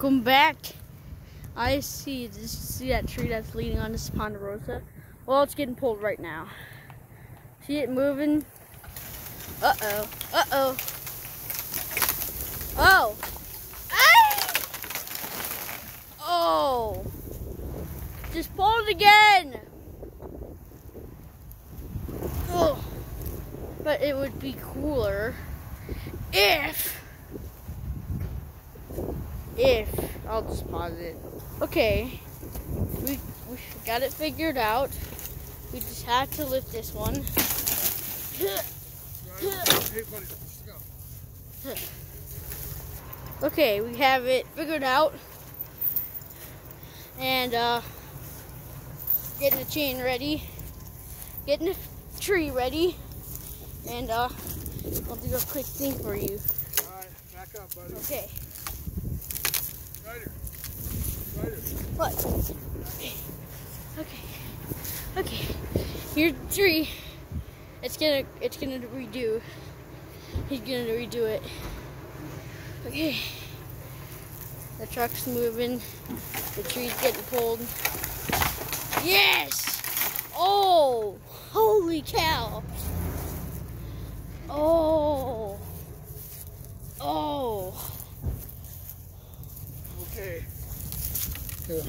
Welcome back. I see this see that tree that's leaning on this ponderosa. Well, it's getting pulled right now. See it moving? Uh oh. Uh oh. Oh. Oh. Just pulled again. Oh. But it would be cooler if if I'll just pause it. Okay, we we got it figured out. We just had to lift this one. Okay, we have it figured out. And uh getting the chain ready. Getting the tree ready. And uh I'll do a quick thing for you. Alright, back up, buddy. Okay. What? Okay. Okay. Okay. Here's the tree. It's gonna it's gonna redo. He's gonna redo it. Okay. The truck's moving. The tree's getting pulled. Yes! Oh! Holy cow! Oh! 对。